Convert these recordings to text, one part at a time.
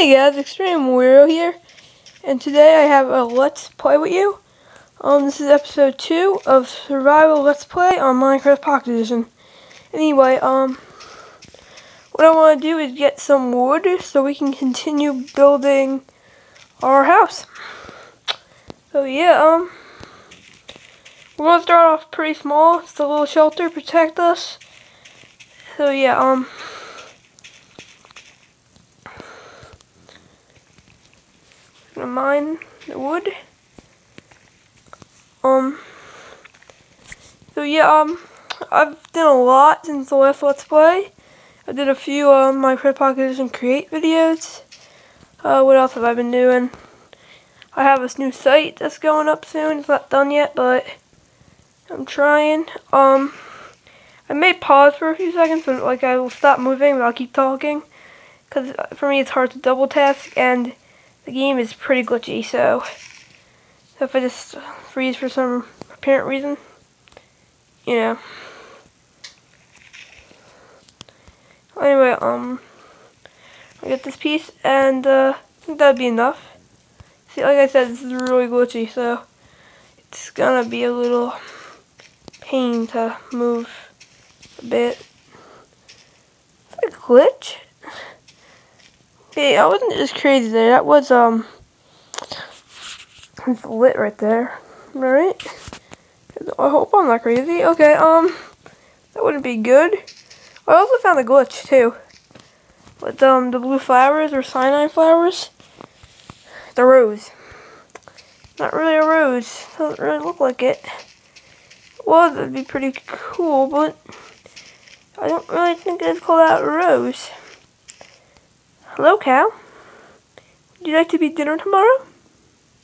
Hey guys, Extreme Werio here, and today I have a Let's Play with you. Um, this is episode 2 of Survival Let's Play on Minecraft Pocket Edition. Anyway, um, what I want to do is get some wood so we can continue building our house. So yeah, um, we're going to start off pretty small. It's a little shelter, protect us. So yeah, um, gonna mine the wood. Um. So yeah, um, I've done a lot since the last Let's Play. I did a few um, Minecraft Pocket Edition Create videos. Uh, what else have I been doing? I have this new site that's going up soon. It's not done yet, but I'm trying. Um, I may pause for a few seconds, so like I will stop moving, but I'll keep talking. Because for me, it's hard to double task, and the game is pretty glitchy, so, if I just freeze for some apparent reason, you know. Anyway, um, I get this piece, and uh, I think that'd be enough. See, like I said, this is really glitchy, so it's gonna be a little pain to move a bit. It's a glitch. Okay, I wasn't just crazy there. That was, um, lit right there. Alright. I hope I'm not crazy. Okay, um, that wouldn't be good. I also found a glitch, too. With, um, the blue flowers, or cyanide flowers. The rose. Not really a rose. Doesn't really look like it. Well, that'd be pretty cool, but I don't really think I'd call that a rose. Hello, cow. Would you like to be dinner tomorrow?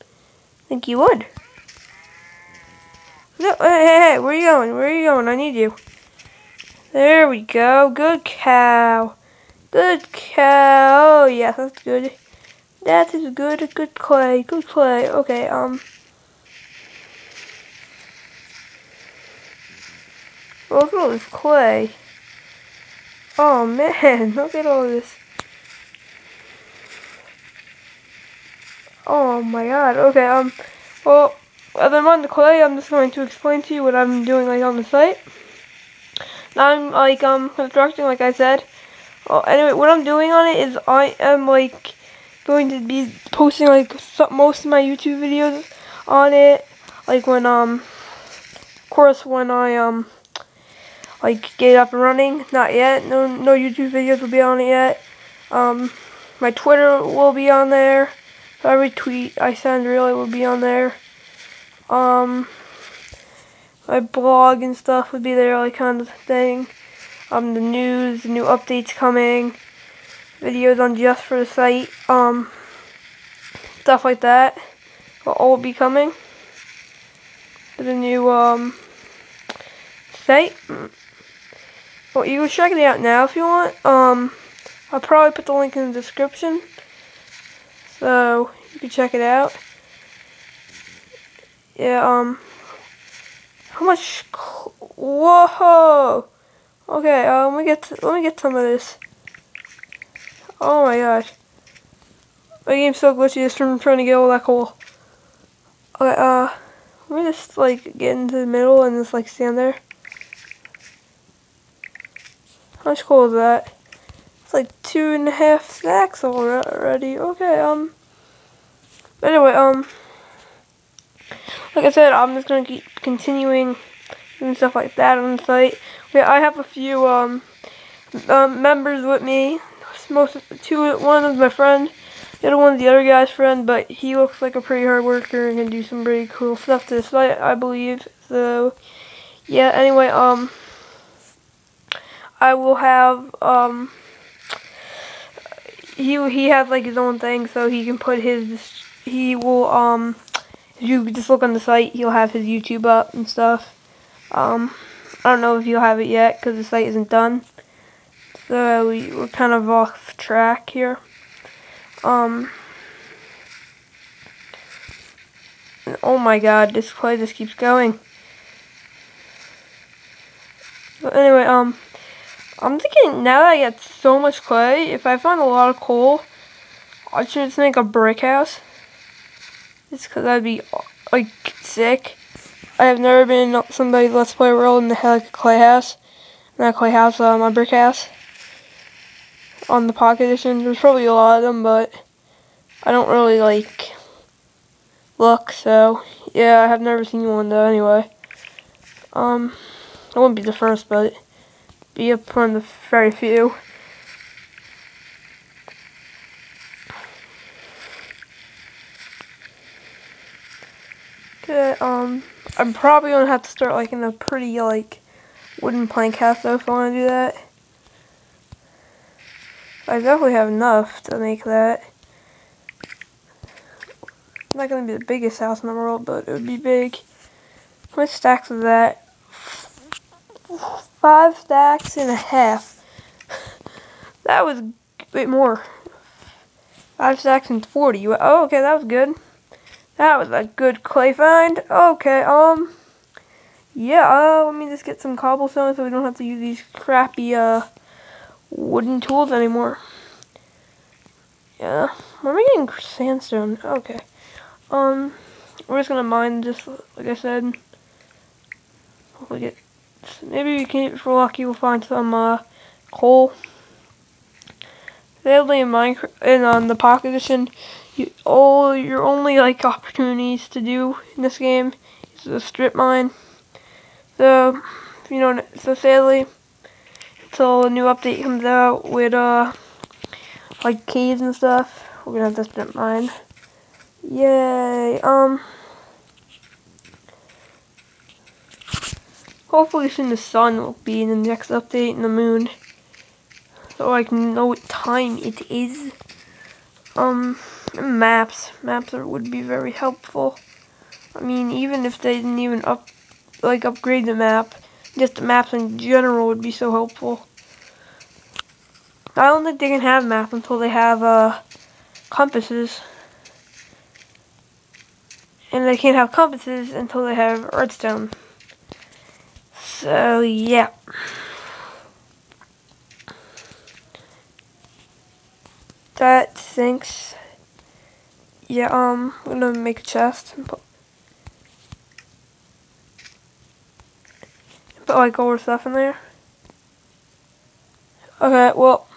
I think you would. No, hey, hey, hey, where are you going? Where are you going? I need you. There we go. Good cow. Good cow. Oh, yeah, that's good. That is good. Good clay. Good clay. Okay, um. Look at all this clay. Oh, man. Look at all this. Oh my god, okay, um, well, as I'm on the clay, I'm just going to explain to you what I'm doing, like, on the site. Now I'm, like, um, constructing, like I said. Well, anyway, what I'm doing on it is I am, like, going to be posting, like, most of my YouTube videos on it. Like, when, um, of course, when I, um, like, get up and running. Not yet. No, no YouTube videos will be on it yet. Um, my Twitter will be on there. Every tweet I send really would be on there. Um, my blog and stuff would be there, like kind of thing. Um, the news, new updates coming, videos on just for the site, um, stuff like that will all be coming to the new um site. Well, you can check it out now if you want. Um, I'll probably put the link in the description. So, you can check it out. Yeah, um, how much, whoa, okay, uh, let me get, let me get some of this. Oh my gosh. My game's so glitchy just from trying to get all that coal. Okay, uh, let me just, like, get into the middle and just, like, stand there. How much coal is that? It's like two and a half stacks already. Okay, um. Anyway, um. Like I said, I'm just gonna keep continuing doing stuff like that on the site. Yeah, I have a few um, um members with me. Most two, one of my friend, the other one's the other guy's friend, but he looks like a pretty hard worker and can do some pretty cool stuff to the site, I believe. So, yeah. Anyway, um. I will have um he he has like his own thing, so he can put his. He will um. If you just look on the site, he'll have his YouTube up and stuff. Um, I don't know if you'll have it yet because the site isn't done. So we, we're kind of off track here. Um. Oh my god, this play just keeps going. But anyway, um, I'm thinking now that I get so much clay, if I find a lot of coal, I should just make a brick house. Just because that'd be, like, sick. I have never been somebody Let's Play world and they had like a clay house. Not a clay house, uh, my brick house. On the Pocket Edition. There's probably a lot of them, but I don't really, like, look, so, yeah, I have never seen one, though, anyway. Um, I wouldn't be the first, but be up one the very few. Okay, um, I'm probably gonna have to start like in a pretty like wooden plank house though if I wanna do that. I definitely have enough to make that. not gonna be the biggest house in the world, but it would be big. How many stacks of that? Five stacks and a half. that was wait more. Five stacks and forty. Oh, okay, that was good. That was a good clay find. Okay, um, yeah, uh, let me just get some cobblestone so we don't have to use these crappy, uh, wooden tools anymore. Yeah, where am I getting sandstone? Okay. Um, we're just gonna mine just, like I said. Hopefully get, maybe we can, if we're lucky, we'll find some, uh, coal. Sadly, in Minecraft, and on the Pocket Edition, you, all your only like opportunities to do in this game is the strip mine. So you know, so sadly, until a new update comes out with uh like caves and stuff, we're gonna have to strip mine. Yay! Um. Hopefully soon the sun will be in the next update and the moon. So I can know what time it is. Um maps. Maps are, would be very helpful. I mean, even if they didn't even up, like upgrade the map, just the maps in general would be so helpful. I don't think they can have maps until they have uh, compasses. And they can't have compasses until they have redstone. So, yeah. That thanks. Yeah, um, I'm gonna make a chest and put, put like all the stuff in there. Okay, well,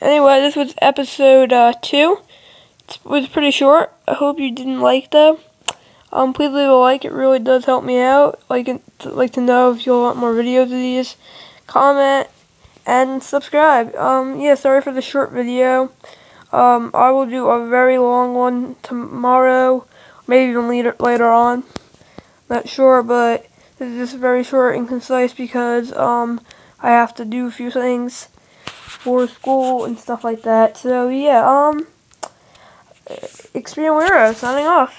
anyway, this was episode uh, two. It was pretty short. I hope you didn't like though. Um, please leave a like. It really does help me out. Like, like to know if you'll want more videos of these. Comment and subscribe. Um, yeah, sorry for the short video. Um, I will do a very long one tomorrow, maybe even later, later on. Not sure, but this is very short and concise because um, I have to do a few things for school and stuff like that. So yeah, um, Extreme Werio signing off.